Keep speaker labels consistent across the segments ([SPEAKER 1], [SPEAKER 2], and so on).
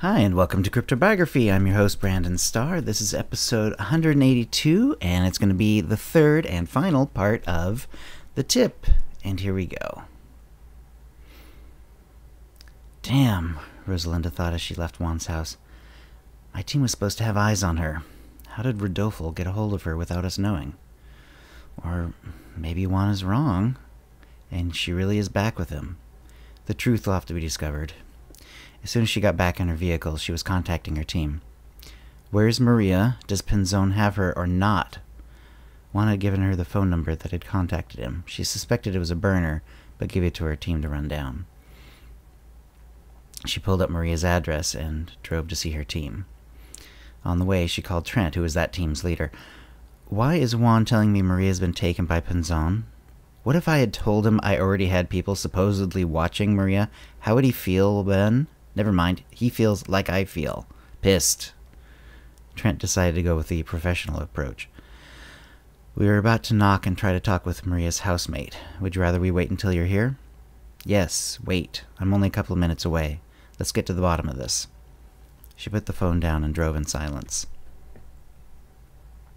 [SPEAKER 1] Hi, and welcome to Cryptobiography. I'm your host, Brandon Starr. This is episode 182, and it's going to be the third and final part of The Tip. And here we go. Damn, Rosalinda thought as she left Juan's house. My team was supposed to have eyes on her. How did Rodolfo get a hold of her without us knowing? Or maybe Juan is wrong, and she really is back with him. The truth will have to be discovered. As soon as she got back in her vehicle, she was contacting her team. Where's Maria? Does Pinzon have her or not? Juan had given her the phone number that had contacted him. She suspected it was a burner, but gave it to her team to run down. She pulled up Maria's address and drove to see her team. On the way, she called Trent, who was that team's leader. Why is Juan telling me Maria's been taken by Pinzon? What if I had told him I already had people supposedly watching Maria? How would he feel then? Never mind, he feels like I feel. Pissed. Trent decided to go with the professional approach. We were about to knock and try to talk with Maria's housemate. Would you rather we wait until you're here? Yes, wait. I'm only a couple of minutes away. Let's get to the bottom of this. She put the phone down and drove in silence.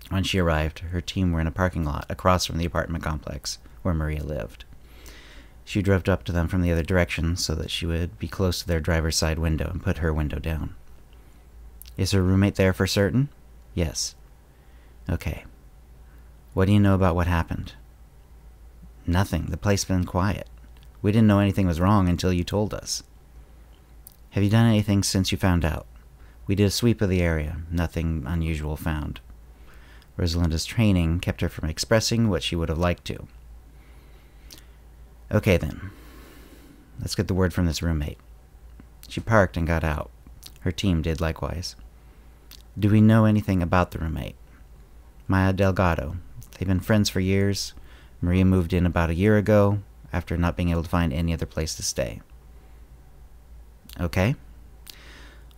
[SPEAKER 1] When she arrived, her team were in a parking lot across from the apartment complex where Maria lived. She drove up to them from the other direction so that she would be close to their driver's side window and put her window down. Is her roommate there for certain? Yes. Okay. What do you know about what happened? Nothing. The place been quiet. We didn't know anything was wrong until you told us. Have you done anything since you found out? We did a sweep of the area. Nothing unusual found. Rosalinda's training kept her from expressing what she would have liked to. Okay then. Let's get the word from this roommate. She parked and got out. Her team did likewise. Do we know anything about the roommate? Maya Delgado. They've been friends for years. Maria moved in about a year ago after not being able to find any other place to stay. Okay.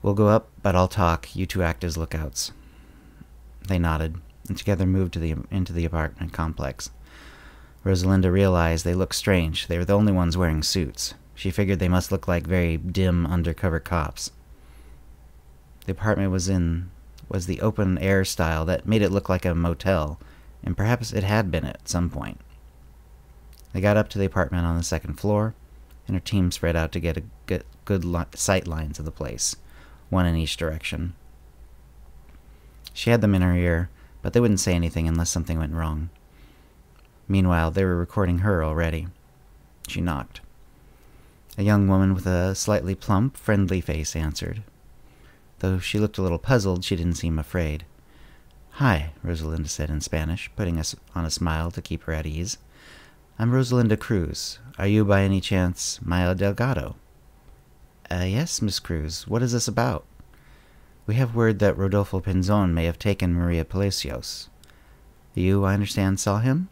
[SPEAKER 1] We'll go up, but I'll talk. You two act as lookouts. They nodded, and together moved to the, into the apartment complex. Rosalinda realized they looked strange. They were the only ones wearing suits. She figured they must look like very dim undercover cops. The apartment was in was the open air style that made it look like a motel, and perhaps it had been at some point. They got up to the apartment on the second floor, and her team spread out to get a good, good li- sight lines of the place, one in each direction. She had them in her ear, but they wouldn't say anything unless something went wrong. Meanwhile, they were recording her already. She knocked. A young woman with a slightly plump, friendly face answered. Though she looked a little puzzled, she didn't seem afraid. Hi, Rosalinda said in Spanish, putting us on a smile to keep her at ease. I'm Rosalinda Cruz. Are you by any chance Maya Delgado? Uh, yes, Miss Cruz. What is this about? We have word that Rodolfo Pinzon may have taken Maria Palacios. You, I understand, saw him?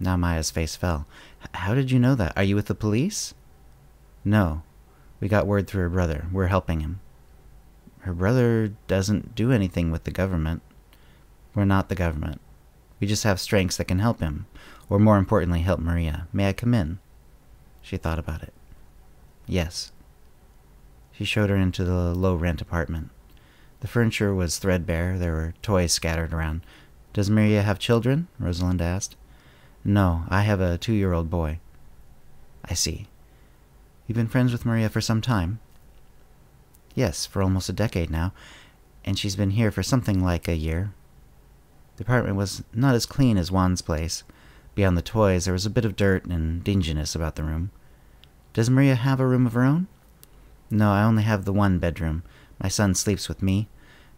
[SPEAKER 1] Now Maya's face fell. How did you know that? Are you with the police? No. We got word through her brother. We're helping him. Her brother doesn't do anything with the government. We're not the government. We just have strengths that can help him, or more importantly, help Maria. May I come in? She thought about it. Yes. She showed her into the low rent apartment. The furniture was threadbare. There were toys scattered around. Does Maria have children? Rosalinda asked. No, I have a two year old boy. I see. You've been friends with Maria for some time? Yes, for almost a decade now, and she's been here for something like a year. The apartment was not as clean as Juan's place. Beyond the toys, there was a bit of dirt and dinginess about the room. Does Maria have a room of her own? No, I only have the one bedroom. My son sleeps with me.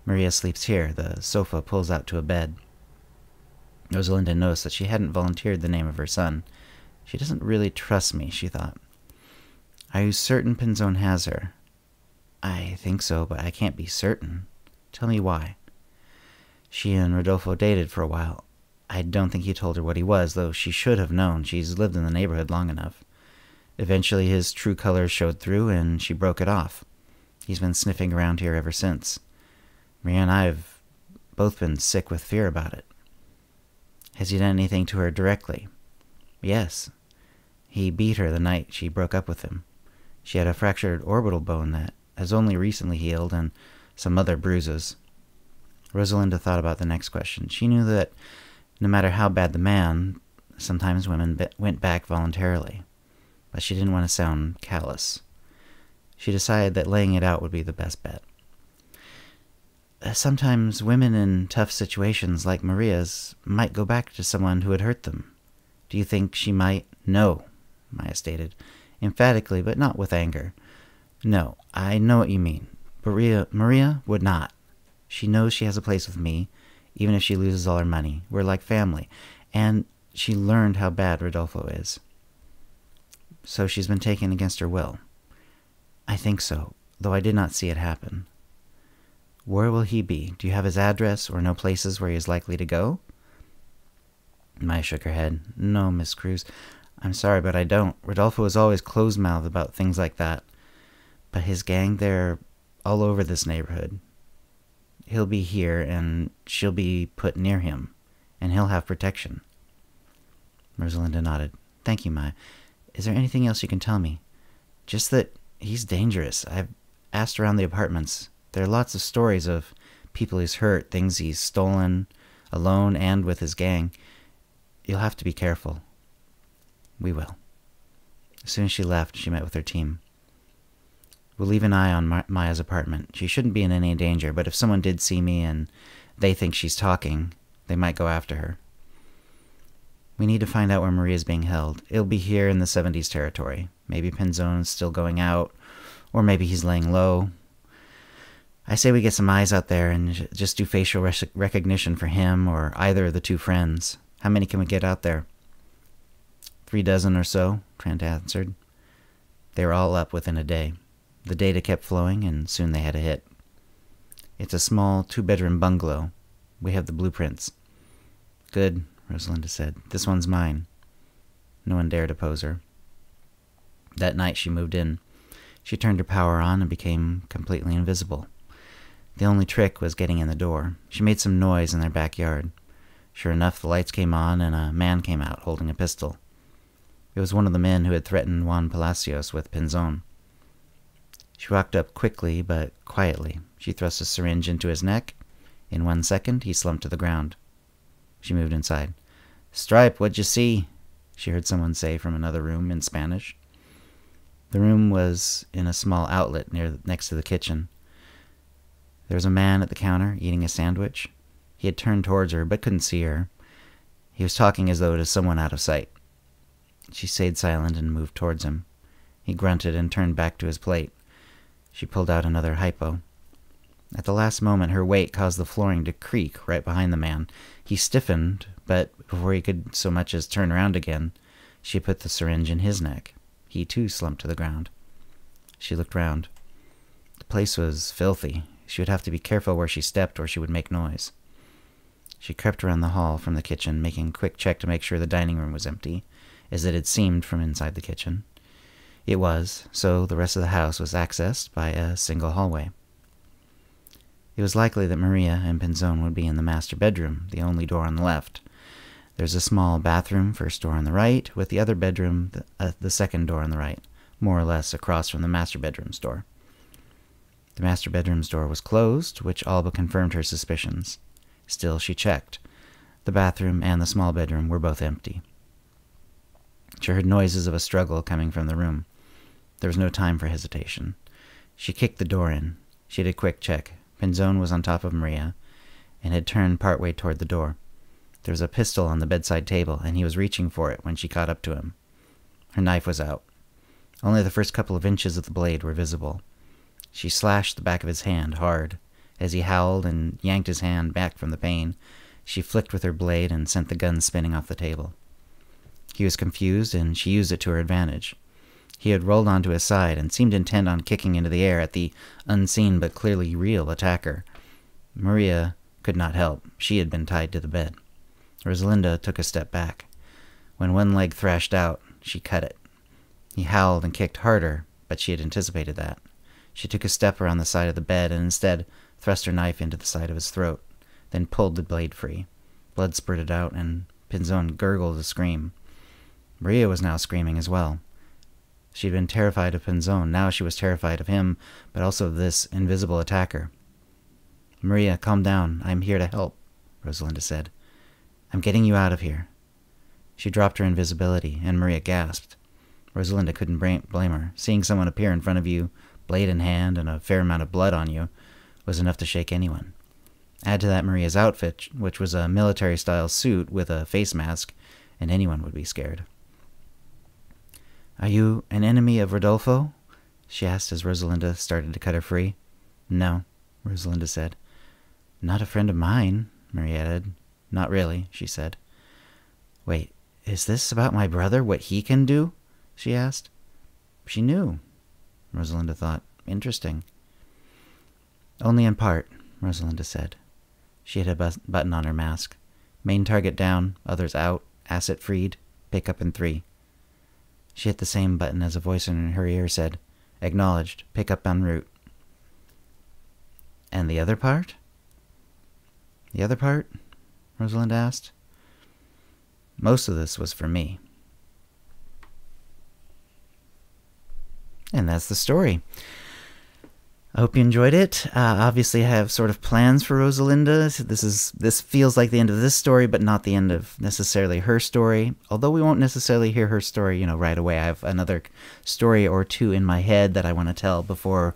[SPEAKER 1] Maria sleeps here. The sofa pulls out to a bed. Rosalinda noticed that she hadn't volunteered the name of her son. She doesn't really trust me, she thought. Are you certain Pinzon has her? I think so, but I can't be certain. Tell me why. She and Rodolfo dated for a while. I don't think he told her what he was, though she should have known. She's lived in the neighborhood long enough. Eventually, his true colors showed through, and she broke it off. He's been sniffing around here ever since. Maria and I have both been sick with fear about it. Has he done anything to her directly? Yes. He beat her the night she broke up with him. She had a fractured orbital bone that has only recently healed, and some other bruises. Rosalinda thought about the next question. She knew that no matter how bad the man, sometimes women went back voluntarily, but she didn't want to sound callous. She decided that laying it out would be the best bet. Sometimes women in tough situations like Maria's might go back to someone who had hurt them. Do you think she might? No, Maya stated, emphatically, but not with anger. No, I know what you mean. Maria, Maria would not. She knows she has a place with me, even if she loses all her money. We're like family. And she learned how bad Rodolfo is. So she's been taken against her will. I think so, though I did not see it happen. Where will he be? Do you have his address or know places where he is likely to go? Maya shook her head. No, Miss Cruz. I'm sorry, but I don't. Rodolfo is always close mouthed about things like that. But his gang, they're all over this neighborhood. He'll be here, and she'll be put near him, and he'll have protection. Rosalinda nodded. Thank you, Maya. Is there anything else you can tell me? Just that he's dangerous. I've asked around the apartments. There are lots of stories of people he's hurt, things he's stolen, alone and with his gang. You'll have to be careful. We will. As soon as she left, she met with her team. We'll leave an eye on Ma- Maya's apartment. She shouldn't be in any danger, but if someone did see me and they think she's talking, they might go after her. We need to find out where Maria's being held. It'll be here in the 70s territory. Maybe Pinzon's still going out, or maybe he's laying low. I say we get some eyes out there and just do facial recognition for him or either of the two friends. How many can we get out there? Three dozen or so, Trent answered. They were all up within a day. The data kept flowing, and soon they had a hit. It's a small two bedroom bungalow. We have the blueprints. Good, Rosalinda said. This one's mine. No one dared oppose her. That night she moved in. She turned her power on and became completely invisible. The only trick was getting in the door. She made some noise in their backyard. Sure enough, the lights came on and a man came out holding a pistol. It was one of the men who had threatened Juan Palacios with Pinzon. She walked up quickly but quietly. She thrust a syringe into his neck. In one second, he slumped to the ground. She moved inside. Stripe, what'd you see? She heard someone say from another room in Spanish. The room was in a small outlet near next to the kitchen. There was a man at the counter eating a sandwich. He had turned towards her, but couldn't see her. He was talking as though to someone out of sight. She stayed silent and moved towards him. He grunted and turned back to his plate. She pulled out another hypo. At the last moment, her weight caused the flooring to creak right behind the man. He stiffened, but before he could so much as turn around again, she put the syringe in his neck. He too slumped to the ground. She looked round. The place was filthy. She would have to be careful where she stepped or she would make noise. She crept around the hall from the kitchen, making a quick check to make sure the dining room was empty, as it had seemed from inside the kitchen. It was, so the rest of the house was accessed by a single hallway. It was likely that Maria and Pinzon would be in the master bedroom, the only door on the left. There's a small bathroom, first door on the right, with the other bedroom, the, uh, the second door on the right, more or less across from the master bedroom's door. The master bedroom's door was closed, which all but confirmed her suspicions. Still, she checked. The bathroom and the small bedroom were both empty. She heard noises of a struggle coming from the room. There was no time for hesitation. She kicked the door in. She did a quick check. Pinzon was on top of Maria and had turned part way toward the door. There was a pistol on the bedside table, and he was reaching for it when she caught up to him. Her knife was out. Only the first couple of inches of the blade were visible. She slashed the back of his hand hard. As he howled and yanked his hand back from the pain, she flicked with her blade and sent the gun spinning off the table. He was confused, and she used it to her advantage. He had rolled onto his side and seemed intent on kicking into the air at the unseen but clearly real attacker. Maria could not help. She had been tied to the bed. Rosalinda took a step back. When one leg thrashed out, she cut it. He howled and kicked harder, but she had anticipated that. She took a step around the side of the bed and instead thrust her knife into the side of his throat, then pulled the blade free. Blood spurted out, and Pinzon gurgled a scream. Maria was now screaming as well. She'd been terrified of Pinzon, Now she was terrified of him, but also of this invisible attacker. Maria, calm down. I'm here to help, Rosalinda said. I'm getting you out of here. She dropped her invisibility, and Maria gasped. Rosalinda couldn't blame her. Seeing someone appear in front of you, blade in hand, and a fair amount of blood on you, was enough to shake anyone. Add to that Maria's outfit, which was a military style suit with a face mask, and anyone would be scared. Are you an enemy of Rodolfo? she asked as Rosalinda started to cut her free. No, Rosalinda said. Not a friend of mine, Maria added. Not really, she said. Wait, is this about my brother, what he can do? she asked. She knew, Rosalinda thought. Interesting. Only in part, Rosalinda said. She had a button on her mask. Main target down, others out, asset freed, pick up in three. She hit the same button as a voice in her ear said, Acknowledged, pick up en route. And the other part? The other part? Rosalinda asked. Most of this was for me. And that's the story. I hope you enjoyed it. Uh, obviously, I have sort of plans for Rosalinda. This is this feels like the end of this story, but not the end of necessarily her story. Although we won't necessarily hear her story, you know, right away. I have another story or two in my head that I want to tell before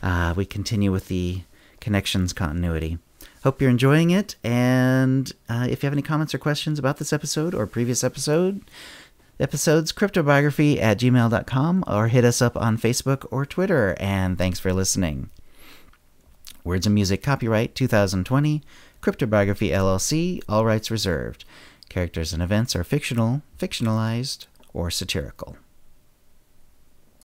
[SPEAKER 1] uh, we continue with the connections continuity. Hope you're enjoying it, and uh, if you have any comments or questions about this episode or previous episode, episodes, cryptobiography at gmail.com, or hit us up on Facebook or Twitter. And thanks for listening. Words and Music Copyright 2020, Cryptobiography LLC, all rights reserved. Characters and events are fictional, fictionalized, or satirical.